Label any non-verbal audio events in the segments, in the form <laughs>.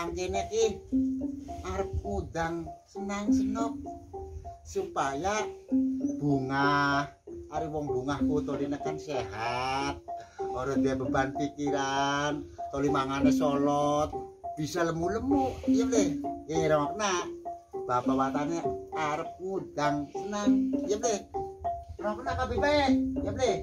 tekan kene ki arep udang senang senok supaya bunga hari wong bunga tolina kan sehat. Orang dia beban pikiran toli mangane solot bisa lemu-lemu. Iya boleh iya rokna bapak watane arep ngudang senang. Iya boleh rokna kabibe iya boleh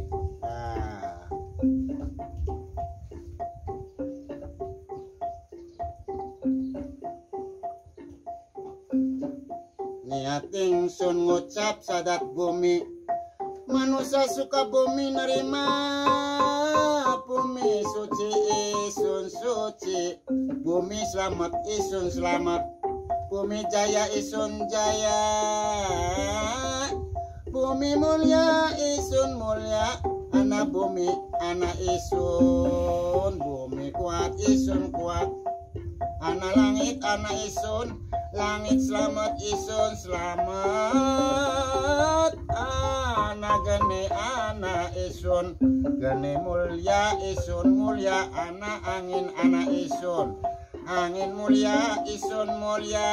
niating sun ngucap sadat bumi. Manusia suka bumi nerima bumi suci isun suci. Bumi selamat isun selamat. Bumi jaya isun jaya. Bumi mulia isun mulia. Anak bumi anak isun. Bumi kuat isun kuat. Anak langit anak isun langit selamat isun selamat. Anak gene anak isun gene mulia isun mulia anak angin anak isun. Angin mulia isun mulia.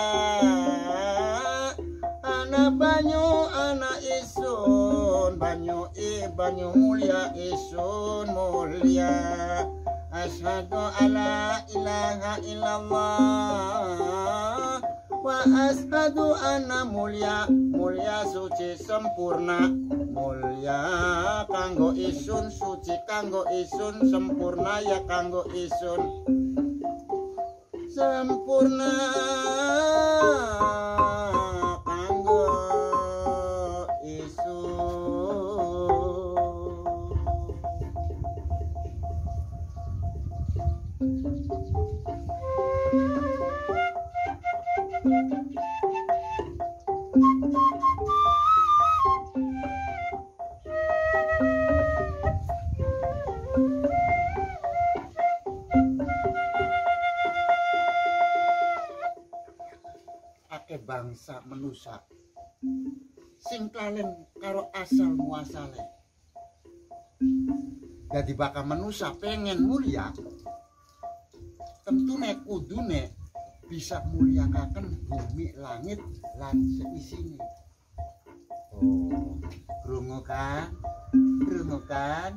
Anak banyu anak isun. Banyu i banyu mulia isun mulia. Asyhadu alla ilaha illallah wa asyhadu anna mulia mulia suci sempurna. Mulia kanggo isun suci kanggo isun sempurna ya kanggo isun. Sempurna akeh bangsa menusa. Sing kalen karo asal muasale. Jadi bakal menusa pengen mulia. Tentu kudune bisa muliakan bumi langit lan seisine oh krungu kan? Krungu kan?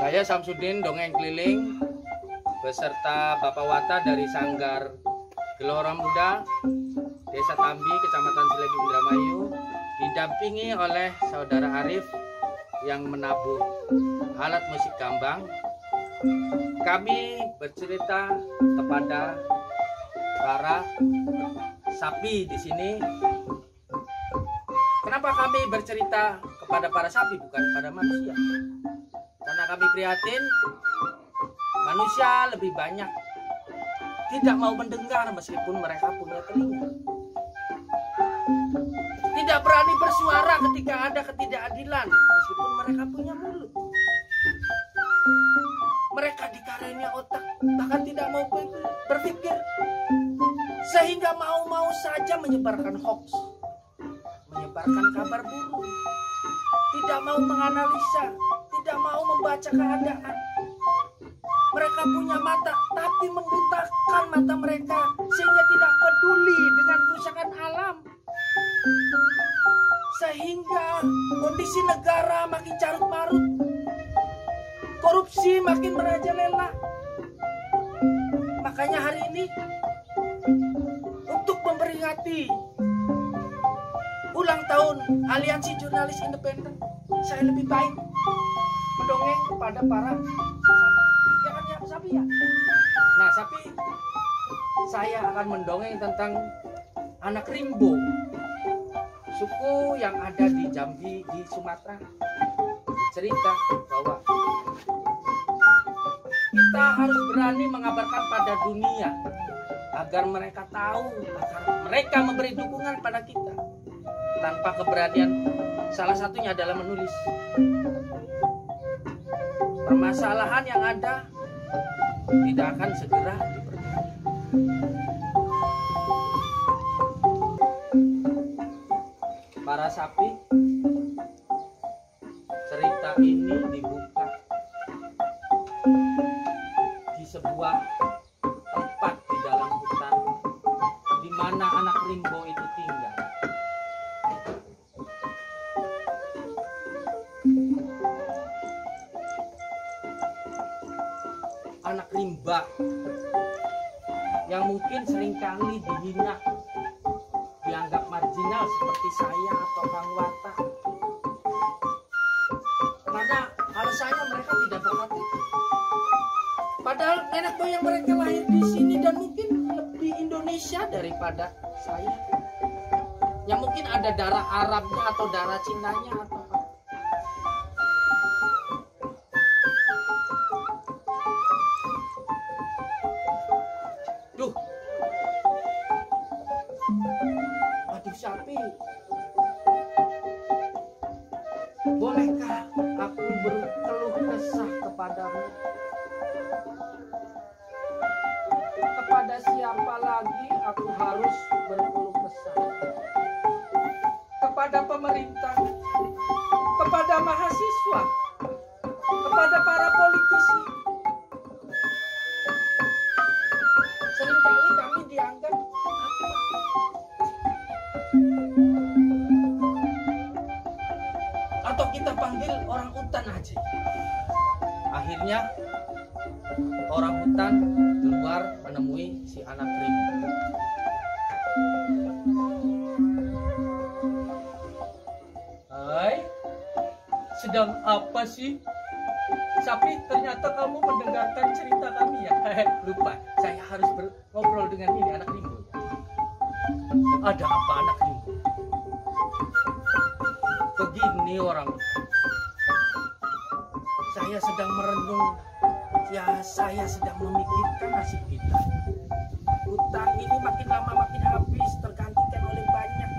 Saya Samsudin Dongeng Keliling beserta Bapak Wata dari Sanggar Gelora Muda Desa Tambi, Kecamatan Silegi Indramayu didampingi oleh Saudara Arif yang menabuh alat musik gambang. Kami bercerita kepada para sapi di sini. Kenapa kami bercerita kepada para sapi bukan pada manusia? Karena kami prihatin manusia lebih banyak tidak mau mendengar meskipun mereka punya telinga. Tidak berani bersuara ketika ada ketidakadilan meskipun mereka punya mulut. Mereka dikarenai otak bahkan tidak mau berpikir sehingga mau-mau saja menyebarkan hoax, menyebarkan kabar buruk, tidak mau menganalisa, tidak mau membaca keadaan. Mereka punya mata, tapi membutakan mata mereka sehingga tidak peduli dengan kerusakan alam. Sehingga kondisi negara makin carut marut, korupsi makin merajalela. Makanya hari ini untuk memperingati ulang tahun Aliansi Jurnalis Independen, saya lebih baik mendongeng kepada para sapi. Ya kan ya sapi ya? Nah sapi saya akan mendongeng tentang anak rimbo suku yang ada di Jambi di Sumatera cerita bahwa kita harus berani mengabarkan pada dunia agar mereka tahu, agar mereka memberi dukungan pada kita tanpa keberanian. Salah satunya adalah menulis. Permasalahan yang ada tidak akan segera sapi, cerita ini dibuka mungkin ada darah Arabnya atau darah Cinanya atau sedang apa sih? Sapi, ternyata kamu mendengarkan cerita kami ya? <laughs> Lupa, saya harus ngobrol dengan ini anak rimbo. Ada apa anak rimbo? begini orang saya sedang merenung ya saya sedang memikirkan nasib kita hutang ini makin lama makin habis tergantikan oleh banyak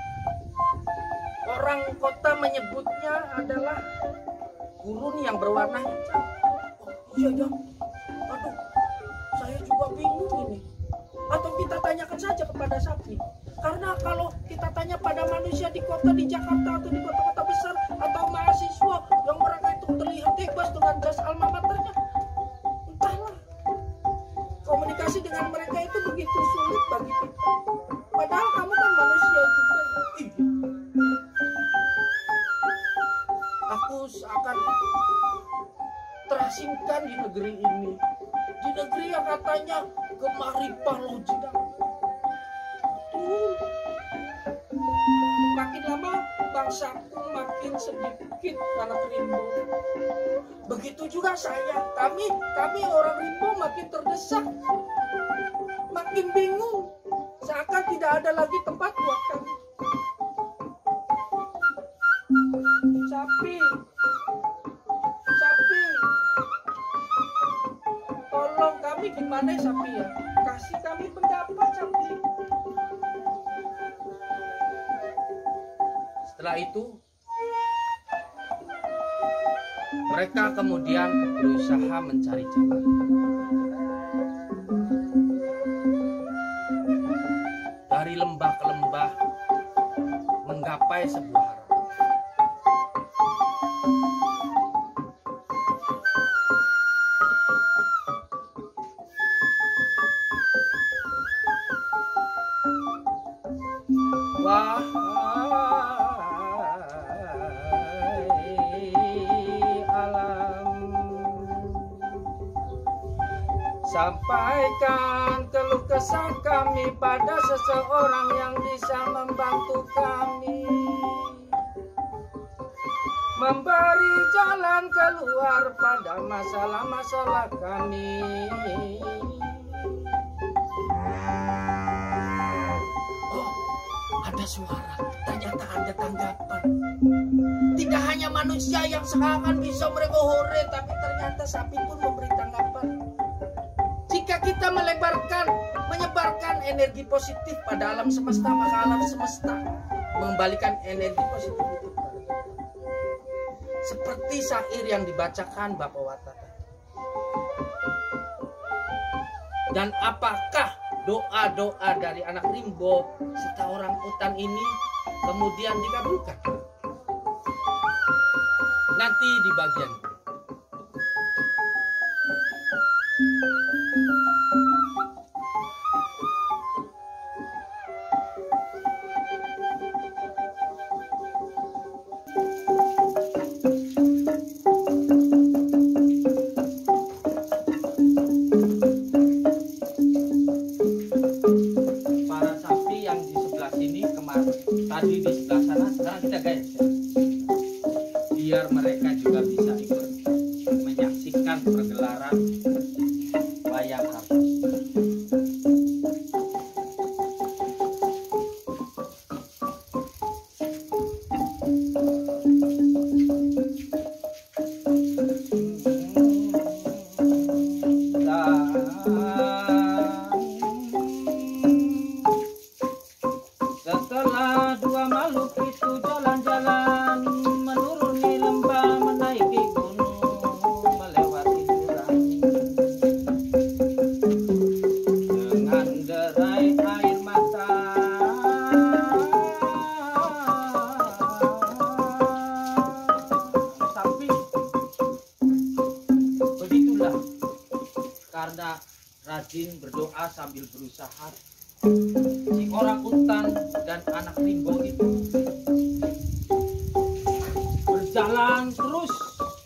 orang kota menyebutnya adalah gurun yang berwarna hijau. Oh, iya ya aduh saya juga bingung ini. Atau kita tanyakan saja kepada sapi. Karena kalau kita tanya pada manusia di kota di Jakarta atau di kota-kota besar atau mahasiswa yang mereka itu terlihat bebas dengan jas alma maternya entahlah. Komunikasi dengan mereka itu begitu sulit bagi kita. Padahal kamu kan manusia juga Ih. Terasingkan di negeri ini. Di negeri yang katanya gemaripah lojidang makin lama bangsaku makin sedikit anak rimbo. Begitu juga saya. Kami kami orang rimbo makin terdesak makin bingung. Seakan tidak ada lagi tempat buat kami mereka kemudian berusaha mencari jalan. Dari lembah ke lembah, menggapai sebuah seseorang yang bisa membantu kami Memberi jalan keluar pada masalah-masalah kami Oh, ada suara. Ternyata ada tanggapan. Tidak hanya manusia yang serangan bisa mereka tapi ternyata sapi pun kita melebarkan, menyebarkan energi positif pada alam semesta, maka alam semesta mengembalikan energi positif itu kepada kita. Seperti syair yang dibacakan Bapak Wata. Dan apakah doa-doa dari anak rimbo serta orang hutan ini kemudian dikabulkan? Nanti di bagian kemarin tadi karena rajin berdoa sambil berusaha. Si orang utan dan anak rimbo itu berjalan terus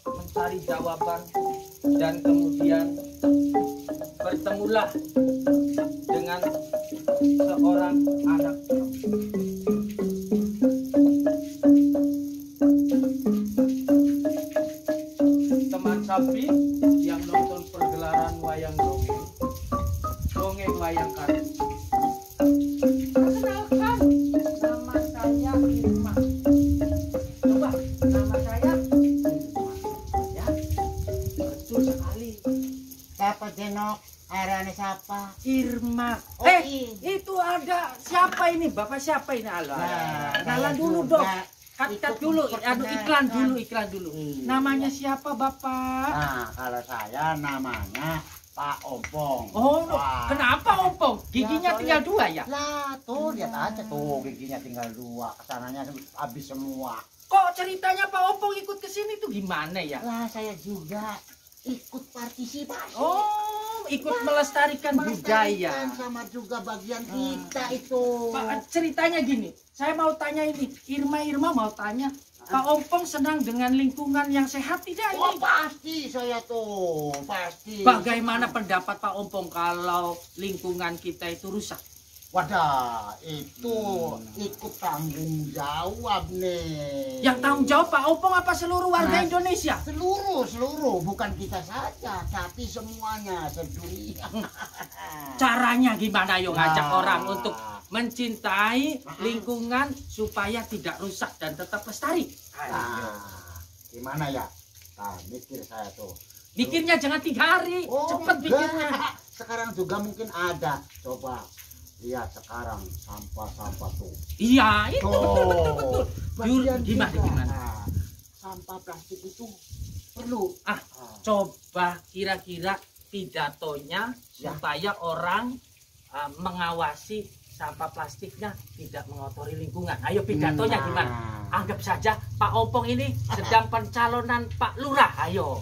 mencari jawaban dan kemudian bertemulah dengan seorang anak siapa ini? Halo. Nah, Kenalan dulu dong. Ikut dulu, aduh iklan dulu, iklan dulu. Iya. Namanya siapa Bapak? Nah, kalau saya namanya Pak Ompong. Oh. Wah. kenapa Ompong? Giginya Ya, tinggal dua ya? Lah, tuh lihat aja tuh giginya tinggal dua. Ke sananya habis semua. Kok ceritanya Pak Ompong ikut ke sini tuh gimana ya? Lah, saya juga ikut partisipasi. Oh, ikut melestarikan budaya. Sama juga bagian Hmm. kita itu. Pak, ceritanya gini, saya mau tanya ini, Irma Irma mau tanya, Pak Ompong senang dengan lingkungan yang sehat tidak Oh, ini? pasti saya tuh, pasti. Bagaimana pendapat Pak Ompong kalau lingkungan kita itu rusak? Wadah, itu Hmm. ikut tanggung jawab nih. Yang tanggung jawab Pak Ompong apa seluruh warga Nah. Indonesia? seluruh seluruh bukan kita saja tapi semuanya sedunia <laughs> Caranya gimana yuk ngajak Nah. orang untuk mencintai lingkungan supaya tidak rusak dan tetap lestari? Nah, gimana ya nah, mikir saya tuh Bikinnya jangan tiga hari, cepet enggak. bikinnya. <laughs> sekarang juga mungkin ada coba lihat sekarang sampah-sampah tuh Iya, itu betul betul betul. Bagian gimana juga. gimana? Nah, sampah plastik itu perlu Ah, Ah, coba kira-kira pidatonya Ya. supaya orang uh, mengawasi sampah plastiknya tidak mengotori lingkungan. Ayo pidatonya Nah. gimana? Anggap saja Pak Opong ini <laughs> sedang pencalonan Pak Lurah. Ayo,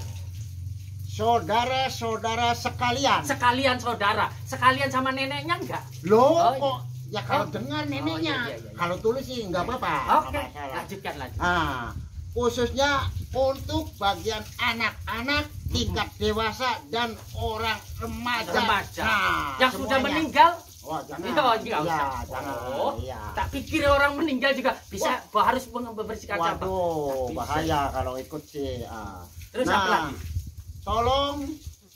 saudara-saudara sekalian sekalian saudara, sekalian sama neneknya enggak? Loh, Oh, kok ya kalau Oh. dengar neneknya. iya, iya, iya. Kalau tulis sih nggak apa-apa. Oke, masalah. lanjutkan lagi. Ah, khususnya untuk bagian anak-anak, tingkat dewasa dan orang remaja. Remaja. Nah, Yang sudah semuanya. meninggal, Wah, jangan. Iya, enggak Iya, usah. jangan. Oh, Iya. tak pikir orang meninggal juga bisa harus membersihkan. Waduh, bahaya kalau ikut sih. Ah. Terus nah, apa lagi? Tolong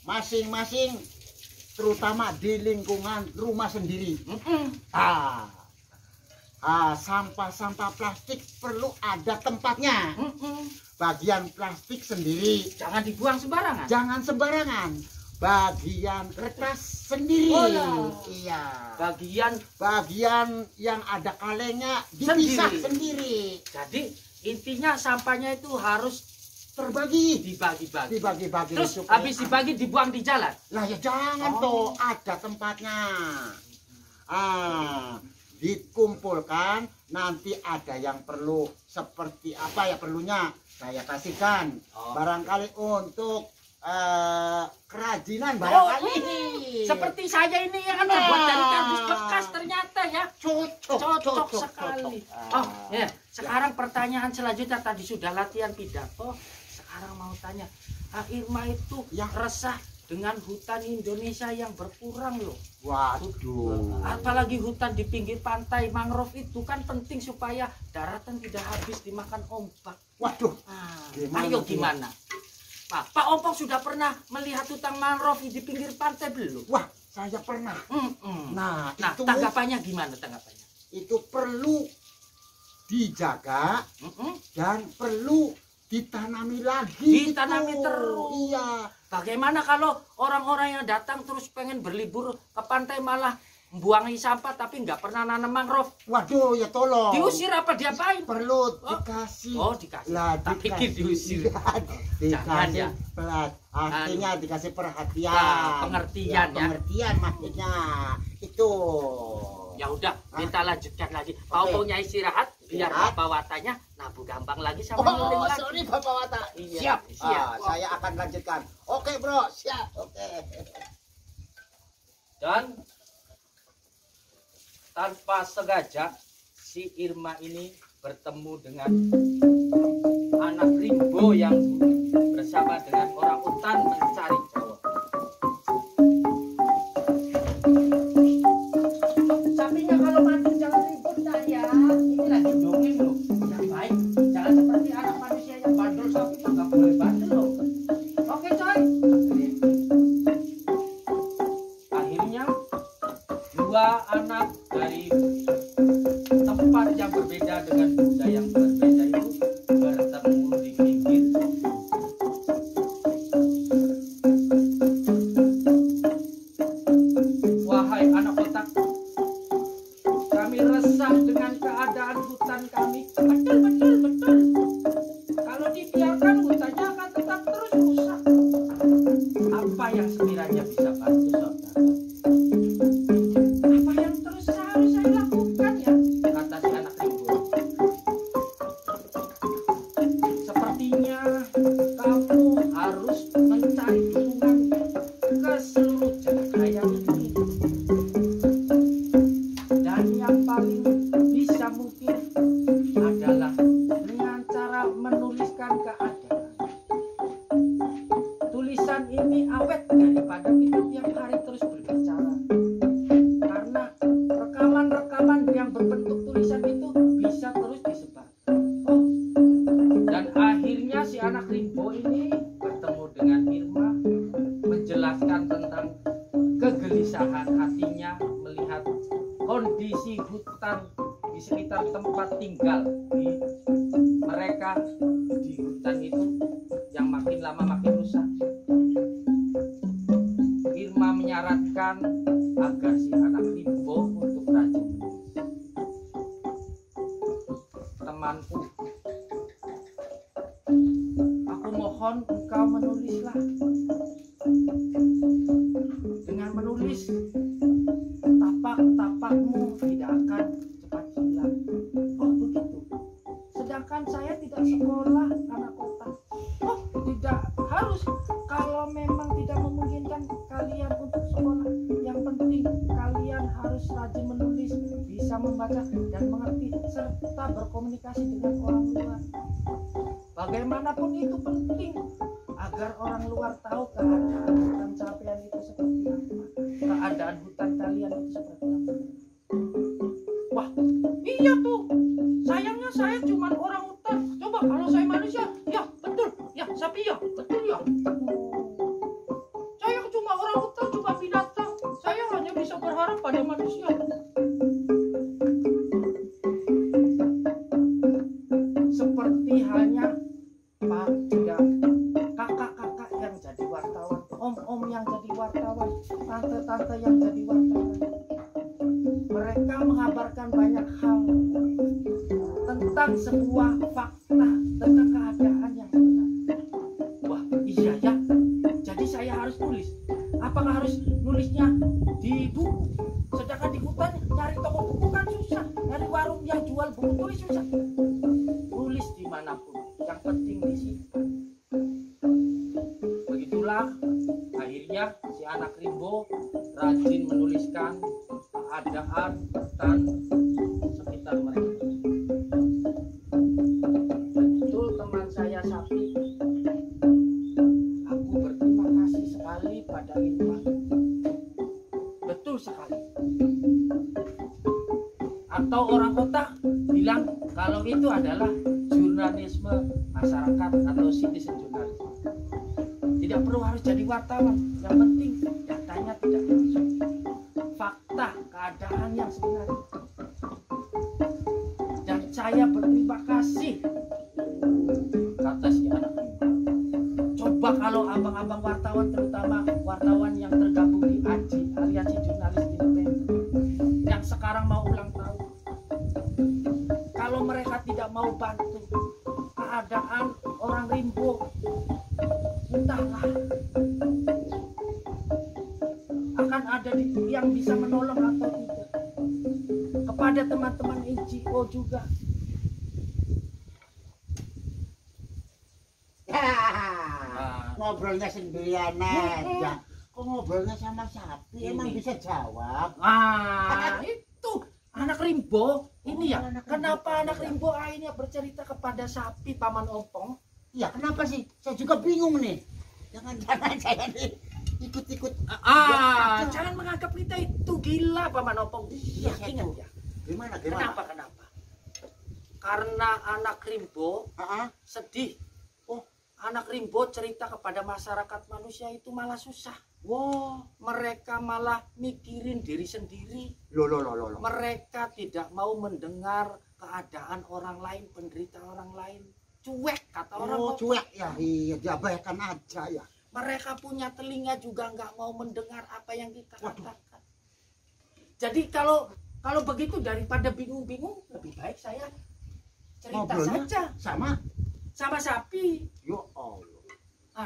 masing-masing terutama di lingkungan rumah sendiri. Ah, ah, sampah-sampah plastik perlu ada tempatnya. Bagian plastik sendiri, Jangan dibuang sembarangan. jangan sembarangan. bagian kertas sendiri. Oh, ya. Iya. Bagian Bagian yang ada kalengnya dipisah Sendiri. sendiri. jadi intinya sampahnya itu harus Terbagi. dibagi-bagi. Dibagi-bagi. Terus supaya- habis dibagi dibuang di jalan. Lah ya jangan Oh. toh, ada tempatnya. Ah, dikumpulkan nanti ada yang perlu seperti apa ya perlunya saya kasihkan. Oh. Barangkali untuk eh, kerajinan Oh, barangkali. hmm. Seperti saya ini yang kan Nah. terbuat dari kardus bekas ternyata ya. cocok, Cocok sekali. Ah. Oh, ya. Sekarang pertanyaan selanjutnya tadi sudah latihan pidato. Sekarang mau tanya, Ah, Irma itu Ya. resah dengan hutan Indonesia yang berkurang loh. Waduh. Apalagi hutan di pinggir pantai mangrove itu kan penting supaya daratan tidak habis dimakan ombak. Waduh. Ah, Gimana ayo gimana? Pak, Pak Ompong sudah pernah melihat hutan mangrove di pinggir pantai belum? Wah, saya pernah. Mm-mm. Nah, Nah, itu tanggapannya gimana tanggapannya? itu perlu dijaga Mm-mm. dan perlu ditanami lagi. Ditanami gitu. terus. Iya. Bagaimana kalau orang-orang yang datang terus pengen berlibur ke pantai malah membuangi sampah tapi nggak pernah nanam mangrove? Waduh, ya tolong. Diusir apa diapain? Perlu dikasih. Oh, dikasih. Lah, Tak pikir diusir. <laughs> Jangan dikasih ya. pelat. Artinya dikasih perhatian. Nah, pengertian ya. Pengertian maksudnya. Itu. Ya udah, Ah. kita lanjutkan lagi. Mau Oke. punya istirahat biar Istirahat. bapak watanya nabu gampang lagi sama Oh, nyuling lagi. sorry Bapak Wata. Iya, Siap. siap. Ah, saya akan lanjutkan. Oke, Bro. Siap. Oke. Dan tanpa sengaja si Irma ini bertemu dengan anak rimbo yang bersama dengan orang utan mencari dari tempat yang berbeda dengan kalian untuk sekolah, yang penting kalian harus rajin menulis, bisa membaca dan mengerti serta berkomunikasi dengan orang luar. Bagaimanapun itu penting agar orang luar tahu keadaan hutan capean itu seperti apa. Keadaan hutan kalian itu seperti apa. Wah, iya tuh. Sayangnya saya cuma orang hutan. Coba kalau saya manusia, ya betul. Ya, sapi ya, betul ya. Pada manusia. Seperti hanya Pak, tidak kakak-kakak yang jadi wartawan, om-om yang jadi tante-tante yang jadi wartawan. Mereka mengabarkan banyak hal tentang sebuah Hutan nyari toko buku kan susah. Nyari warung yang jual buku tulis susah. Tulis di mana pun. Yang penting di situ. Begitulah akhirnya si anak rimbo rajin menuliskan adalah jurnalisme masyarakat atau citizen journalism. Tidak perlu harus jadi wartawan. Yang penting datanya tidak masuk. Fakta keadaan yang sebenarnya. Dan saya berterima kasih kata si anak. Coba kalau abang-abang wartawan terutama wartawan yang teman-teman NGO juga Ah, ngobrolnya sendirian aja. Kok ngobrolnya sama sapi? Emang Ini. bisa jawab? Ah, itu anak rimbo. Ini ya, Oh, anak kenapa rimbo. anak rimbo akhirnya bercerita kepada sapi paman opong? Ya kenapa sih? Saya juga bingung nih. Jangan-jangan saya nih ikut-ikut. Ah, Ya, jangan menganggap kita itu gila paman opong. Iya, Iya, ingat ya. Gimana? Gimana? Kenapa kenapa? Karena anak rimbo Ah, ah. sedih. Oh, anak rimbo cerita kepada masyarakat manusia itu malah susah. Wow. Mereka malah mikirin diri sendiri. Lo lo lo lo. lo. Mereka tidak mau mendengar keadaan orang lain, penderitaan orang lain. Cuek kata orang. Oh, cuek ya. Iya, diabaikan aja ya. Mereka punya telinga juga nggak mau mendengar apa yang kita Waduh. katakan. Jadi kalau kalau begitu daripada bingung-bingung, lebih baik saya cerita Ngobrolnya saja sama. sama sapi. Yo Allah.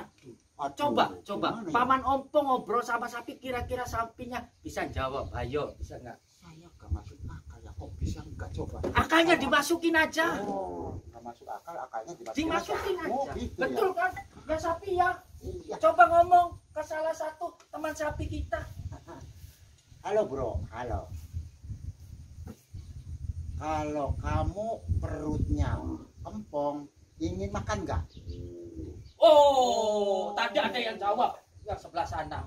Aduh. Aduh, Coba, coba. gimana ya? Paman Ompong ngobrol sama sapi, kira-kira sapinya bisa jawab. Ayo, bisa nggak? Saya gak masuk akal ya. Kok bisa nggak coba? Akalnya dimasukin aja. Oh, nggak masuk akal. Akalnya dimasukin. Dimasukin aja. Oh, aja. gitu Betul kan? Ya sapi ya. ya. Iya. Coba ngomong ke salah satu teman sapi kita. <laughs> Halo bro, halo. Kalau kamu perutnya empong, ingin makan nggak? Oh, tadi ada yang jawab. Yang sebelah sana.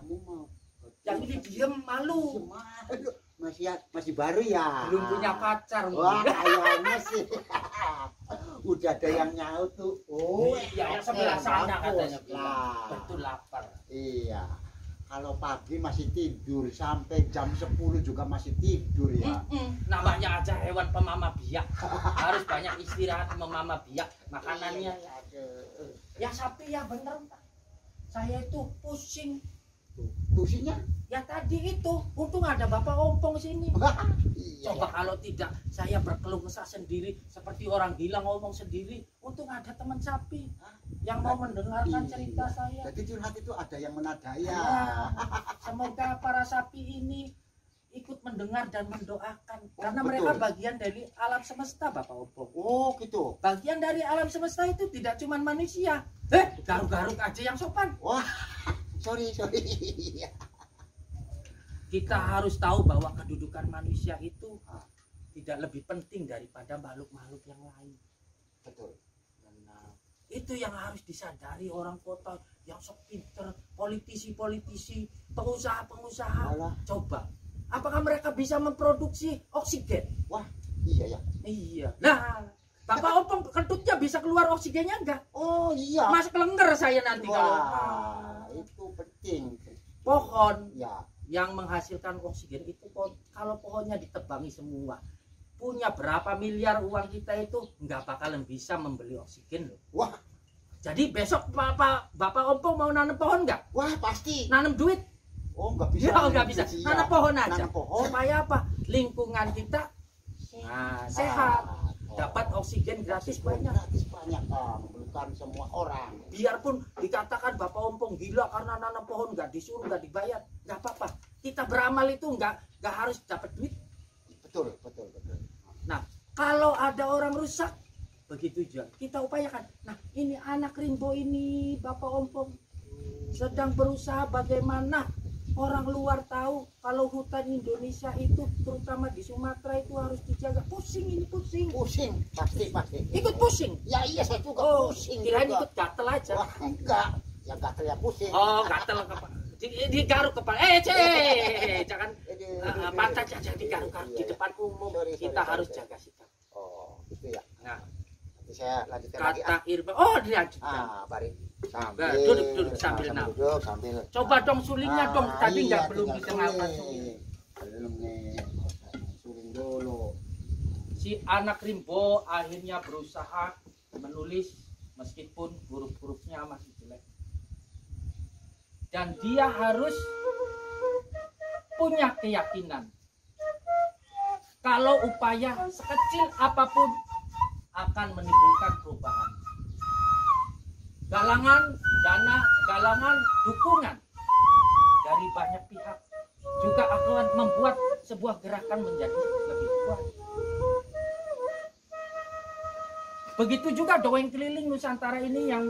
Yang ini diem malu. Aduh, masih masih baru ya. Belum punya pacar. Wah, kayaknya sih. <laughs> Udah ada yang nyaut tuh. Oh, Iya, yang sebelah sana bagus katanya. Betul lapar. Iya. Kalau pagi masih tidur sampai jam 10 juga masih tidur ya. Mm-mm. Namanya aja hewan pemama biak. <laughs> Harus banyak istirahat memama biak. Makanannya ya. Aduh. Ya sapi ya bener Pak. Saya itu pusing. Pusingnya? Ya tadi itu, untung ada Bapak Ompong sini. <laughs> iya. Coba kalau tidak, saya berkeluh kesah sendiri seperti orang gila ngomong sendiri. Untung ada teman sapi yang mau mendengarkan Iya. cerita saya. Jadi curhat itu ada yang menadaya. Ya, semoga para sapi ini ikut mendengar dan mendoakan karena betul. mereka bagian dari alam semesta Bapak Ompong. Oh, gitu. Bagian dari alam semesta itu tidak cuma manusia. Eh, garuk-garuk aja yang sopan. Wah, <laughs> sorry, sorry. Kita harus tahu bahwa kedudukan manusia itu tidak lebih penting daripada makhluk-makhluk yang lain. Betul. Itu yang harus disadari orang kota yang sok pinter, politisi-politisi, pengusaha-pengusaha. Malah, Coba, apakah mereka bisa memproduksi oksigen? iya ya. Iya. Nah, Bapak Opong kentutnya bisa keluar oksigennya enggak? Oh, iya. Mas kelenger saya nanti kalau Wah, itu penting. pohon Ya, yang menghasilkan oksigen itu kalau pohonnya ditebangi semua punya berapa miliar uang kita itu nggak bakalan bisa membeli oksigen loh. Wah. Jadi besok bapak bapak ompong mau nanam pohon nggak? wah pasti. Nanam duit. Oh, nggak bisa. Ya, <laughs> nggak bisa. Iya. Nanam pohon aja. Nanam pohon. Supaya apa? Lingkungan kita nah, sehat. Oh. Dapat oksigen gratis banyak. Gratis banyak, Kang. Bukan semua orang. Biarpun dikatakan Bapak Ompong gila karena nanam pohon nggak disuruh, nggak dibayar. Nggak apa-apa. Kita beramal itu nggak nggak harus dapat duit. Betul, betul, betul. Kalau ada orang rusak, begitu juga kita upayakan. Nah, ini anak Rimbo ini, Bapak Ompong sedang berusaha bagaimana orang luar tahu kalau hutan Indonesia itu terutama di Sumatera itu harus dijaga. Pusing ini pusing. Pusing, pasti, pasti. Ikut pusing. Ya iya saya juga Oh, pusing kirain juga. ikut gatel aja. Wah, enggak. Ya gatel ya pusing. Oh, gatel kepala. Di, digaruk kepala. Eh, cek. <laughs> Jangan aduh, pantat saja digaruk-garuk di Iya, iya. depan umum. Kita harus jaga sikap. Oh, gitu ya. Nah, Nanti saya lanjutkan lagi. kata ah. Irba. Oh, dilanjutkan. Ah, bari. Sambil, Nah, duduk, duduk, sambil ah, nam. duduk, sambil. Coba dong sulingnya Ah, dong. Tadi iya, nggak belum tinggal dikenalkan suling. suling. Belum nih. Suling dulu. Si anak Rimbo akhirnya berusaha menulis meskipun huruf-hurufnya masih jelek. Dan dia harus punya keyakinan kalau upaya sekecil apa pun akan menimbulkan perubahan. Galangan dana, galangan dukungan dari banyak pihak juga akan membuat sebuah gerakan menjadi lebih kuat. Begitu juga dongeng keliling Nusantara ini yang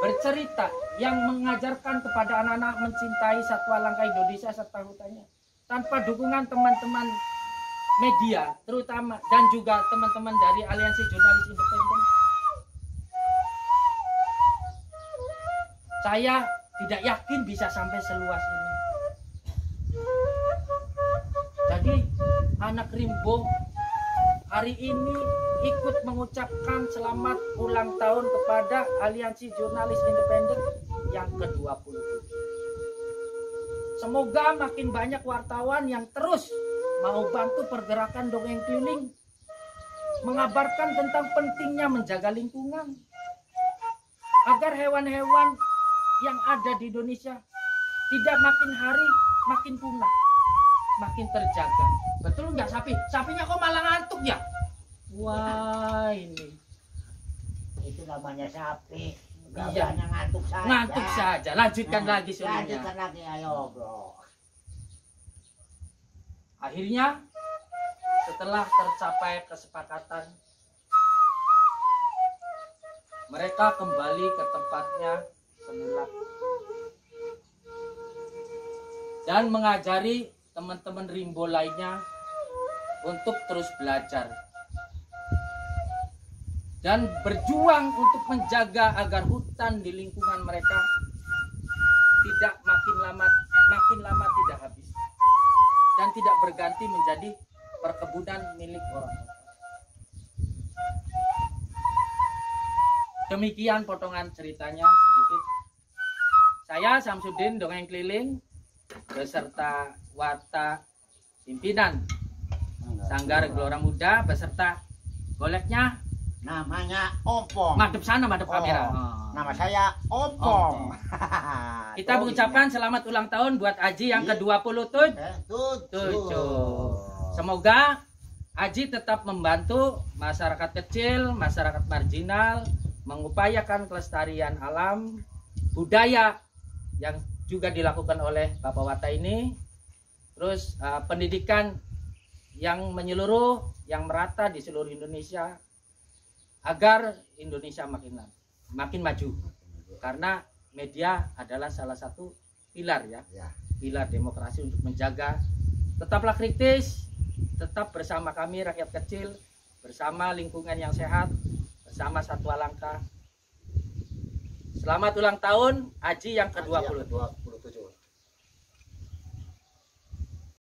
bercerita, yang mengajarkan kepada anak-anak mencintai satwa langka Indonesia serta hutannya. Tanpa dukungan teman-teman media, terutama dan juga teman-teman dari Aliansi Jurnalis Independen, saya tidak yakin bisa sampai seluas ini. Jadi anak Rimbo hari ini ikut mengucapkan selamat ulang tahun kepada Aliansi Jurnalis Independen yang ke-20. Semoga makin banyak wartawan yang terus mau bantu pergerakan dongeng keliling mengabarkan tentang pentingnya menjaga lingkungan agar hewan-hewan yang ada di Indonesia tidak makin hari makin punah, makin terjaga. Betul nggak sapi? Sapinya kok malah ngantuk ya? Wah ini itu namanya sapi Nggak Iya. ngantuk saja ngantuk saja. Lanjutkan Nah, lagi sulingnya. lanjutkan lagi ayo bro Akhirnya setelah tercapai kesepakatan mereka kembali ke tempatnya semula. Dan mengajari teman-teman rimbo lainnya untuk terus belajar. Dan berjuang untuk menjaga agar hutan di lingkungan mereka tidak makin lama makin lama tidak dan tidak berganti menjadi perkebunan milik orang. Demikian potongan ceritanya sedikit. Saya Samsudin Dongeng Keliling beserta Warta Pimpinan Sanggar Gelora Muda beserta goleknya Namanya Ompong. madep sana madep Oh, kamera. Nama saya Ompong. <laughs> Kita mengucapkan selamat ulang tahun buat Aji yang ke-20 Tut. Eh, tujuh. Tujuh. Semoga Aji tetap membantu masyarakat kecil, masyarakat marginal, mengupayakan kelestarian alam, budaya yang juga dilakukan oleh Bapak Wata ini, terus eh, pendidikan yang menyeluruh, yang merata di seluruh Indonesia, agar Indonesia makin makin maju. Karena media adalah salah satu pilar ya. Ya. pilar demokrasi untuk menjaga. Tetaplah kritis tetap bersama kami rakyat kecil bersama lingkungan yang sehat bersama satwa langka selamat ulang tahun Aji yang ke-20 Yang